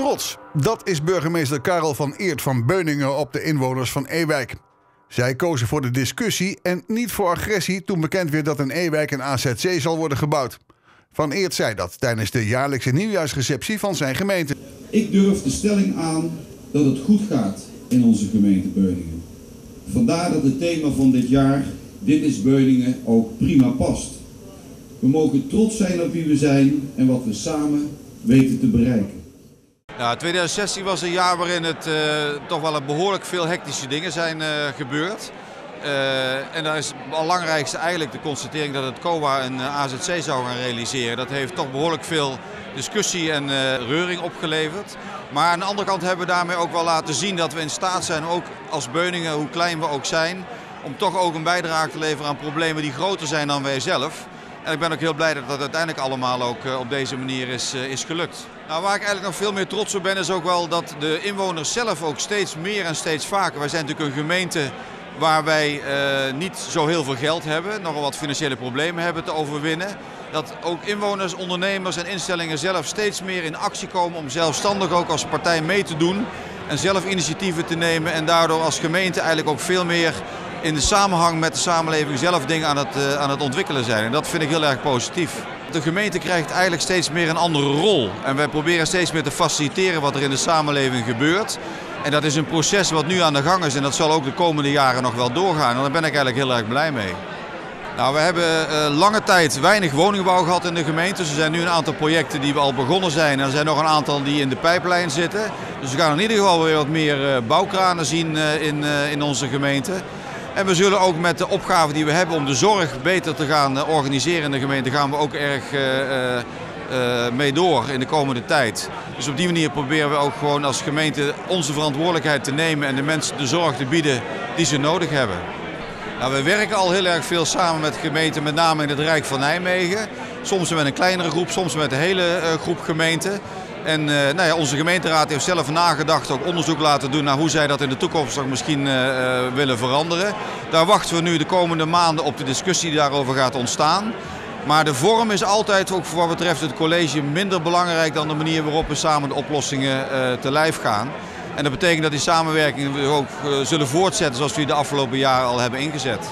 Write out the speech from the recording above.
trots. Dat is burgemeester Karel van Eert van Beuningen op de inwoners van Ewijk. Zij kozen voor de discussie en niet voor agressie toen bekend werd dat in Ewijk een AZC zal worden gebouwd. Van Eert zei dat tijdens de jaarlijkse nieuwjaarsreceptie van zijn gemeente. Ik durf de stelling aan dat het goed gaat in onze gemeente Beuningen. Vandaar dat het thema van dit jaar, Dit is Beuningen, ook prima past. We mogen trots zijn op wie we zijn en wat we samen weten te bereiken. Ja, 2016 was een jaar waarin het uh, toch wel een behoorlijk veel hectische dingen zijn uh, gebeurd. Uh, en daar is het belangrijkste eigenlijk de constatering dat het COA een AZC zou gaan realiseren. Dat heeft toch behoorlijk veel discussie en reuring opgeleverd. Maar aan de andere kant hebben we daarmee ook wel laten zien dat we in staat zijn, ook als Beuningen, hoe klein we ook zijn, om toch ook een bijdrage te leveren aan problemen die groter zijn dan wij zelf. En ik ben ook heel blij dat dat uiteindelijk allemaal ook op deze manier is, is gelukt. Nou, waar ik eigenlijk nog veel meer trots op ben is ook wel dat de inwoners zelf ook steeds meer en steeds vaker. Wij zijn natuurlijk een gemeente waar wij uh, niet zo heel veel geld hebben, nogal wat financiële problemen hebben te overwinnen. Dat ook inwoners, ondernemers en instellingen zelf steeds meer in actie komen om zelfstandig ook als partij mee te doen. En zelf initiatieven te nemen en daardoor als gemeente eigenlijk ook veel meer in de samenhang met de samenleving zelf dingen aan het, uh, aan het ontwikkelen zijn. En dat vind ik heel erg positief. De gemeente krijgt eigenlijk steeds meer een andere rol. En wij proberen steeds meer te faciliteren wat er in de samenleving gebeurt. En dat is een proces wat nu aan de gang is en dat zal ook de komende jaren nog wel doorgaan. En daar ben ik eigenlijk heel erg blij mee. Nou, we hebben uh, lange tijd weinig woningbouw gehad in de gemeente. Dus er zijn nu een aantal projecten die we al begonnen zijn. En er zijn nog een aantal die in de pijplijn zitten. Dus we gaan in ieder geval weer wat meer uh, bouwkranen zien in, in onze gemeente. En we zullen ook met de opgave die we hebben om de zorg beter te gaan organiseren in de gemeente, gaan we ook erg uh, uh, mee door in de komende tijd. Dus op die manier proberen we ook gewoon als gemeente onze verantwoordelijkheid te nemen en de mensen de zorg te bieden die ze nodig hebben. Nou, we werken al heel erg veel samen met gemeenten, met name in het Rijk van Nijmegen. Soms met een kleinere groep, soms met een hele groep gemeenten. En uh, nou ja, onze gemeenteraad heeft zelf nagedacht, ook onderzoek laten doen naar hoe zij dat in de toekomst nog misschien uh, uh, willen veranderen. Daar wachten we nu de komende maanden op de discussie die daarover gaat ontstaan. Maar de vorm is altijd, ook voor wat betreft het college, minder belangrijk dan de manier waarop we samen de oplossingen te lijf gaan. En dat betekent dat die samenwerking we ook zullen voortzetten zoals we die de afgelopen jaren al hebben ingezet.